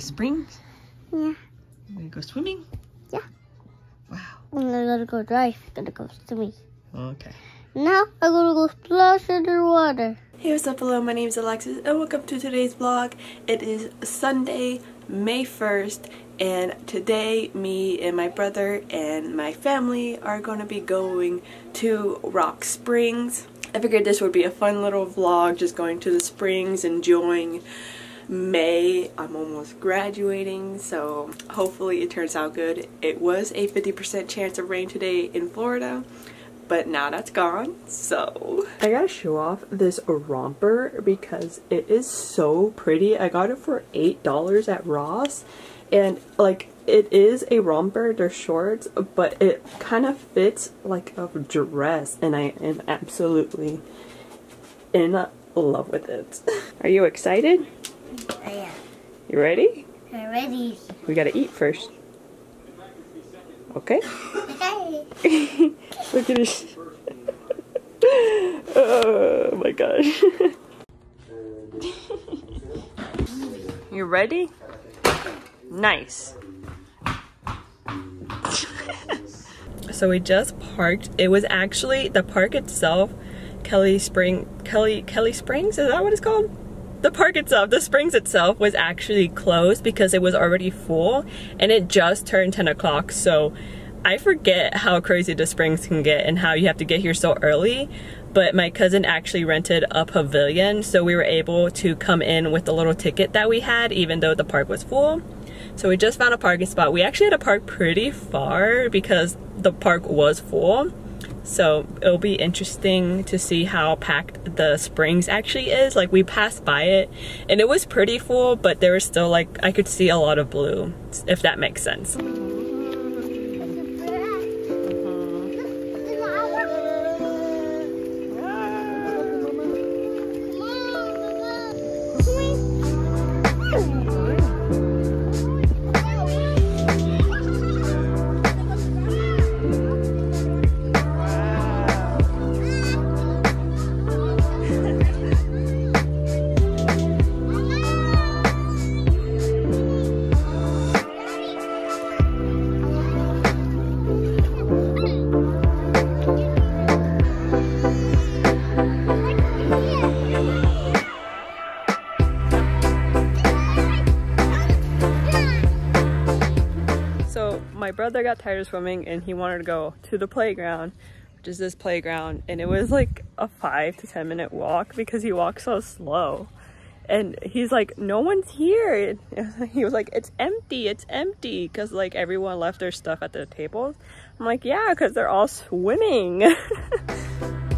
Ready to go springs? Yeah. You gonna go swimming? Yeah. Wow. I'm gonna go drive. I'm Gonna go swimming. Okay. Now I'm gonna go splash in the water. Hey what's up hello my name is Alexis and welcome to today's vlog. It is Sunday May 1st and today me and my brother and my family are going to be going to Rock Springs. I figured this would be a fun little vlog just going to the springs enjoying May. I'm almost graduating so hopefully it turns out good. It was a 50% chance of rain today in Florida but now that's gone so i gotta show off this romper because it is so pretty i got it for eight dollars at ross and like it is a romper they're shorts but it kind of fits like a dress and i am absolutely in love with it are you excited Yeah. you ready I'm ready. we gotta eat first okay Hey. Look at this. oh my gosh. you ready? Nice. so we just parked. It was actually the park itself, Kelly Spring Kelly Kelly Springs, is that what it's called? The park itself, the springs itself was actually closed because it was already full and it just turned 10 o'clock. So I forget how crazy the springs can get and how you have to get here so early but my cousin actually rented a pavilion so we were able to come in with the little ticket that we had even though the park was full. So we just found a parking spot. We actually had to park pretty far because the park was full so it'll be interesting to see how packed the springs actually is. Like we passed by it and it was pretty full, but there was still like, I could see a lot of blue, if that makes sense. So my brother got tired of swimming and he wanted to go to the playground, which is this playground, and it was like a five to 10 minute walk because he walks so slow. And he's like, no one's here. He was like, it's empty, it's empty. Cause like everyone left their stuff at the tables. I'm like, yeah, cause they're all swimming.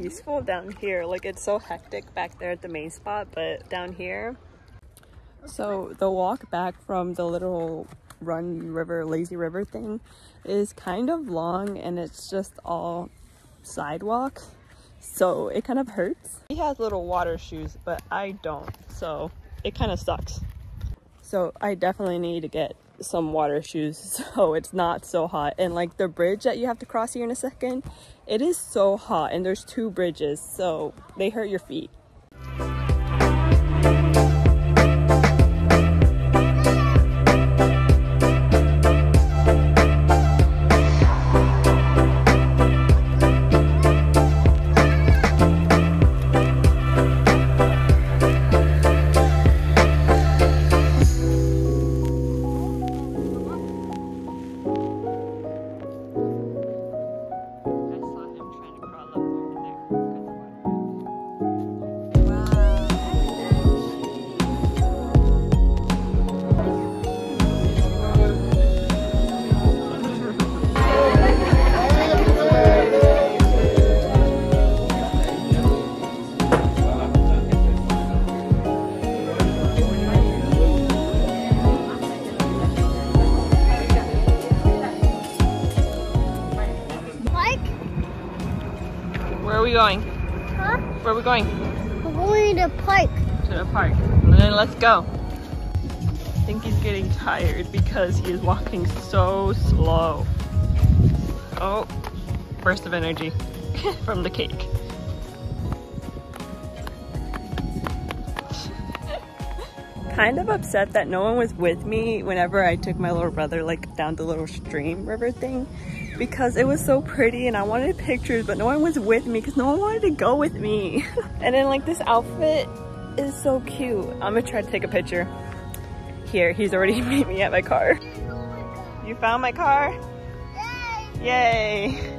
peaceful down here. Like it's so hectic back there at the main spot, but down here. So the walk back from the little run river, lazy river thing is kind of long and it's just all sidewalk. so it kind of hurts. He has little water shoes, but I don't, so it kind of sucks. So I definitely need to get some water shoes so it's not so hot. And like the bridge that you have to cross here in a second, it is so hot and there's two bridges, so they hurt your feet. Going? We're going to the park. To the park. And then let's go. I think he's getting tired because he is walking so slow. Oh, burst of energy from the cake. kind of upset that no one was with me whenever I took my little brother like down the little stream river thing because it was so pretty and I wanted pictures but no one was with me because no one wanted to go with me. and then like this outfit is so cute. I'm gonna try to take a picture. Here, he's already made me at my car. You found my car? Yay!